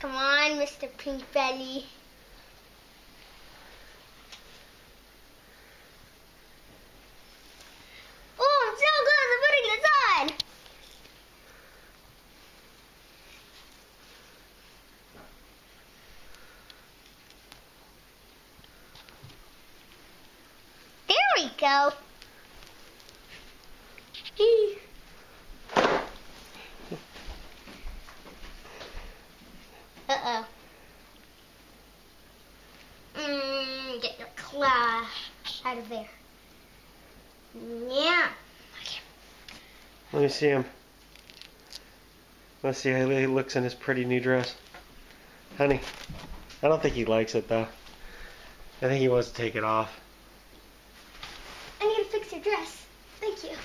Come on, Mr. Pink Belly. Oh, I'm so close to putting this on. There we go. Out of there. Yeah. Let me see him. Let's see how he looks in his pretty new dress. Honey, I don't think he likes it though. I think he wants to take it off. I need to fix your dress. Thank you.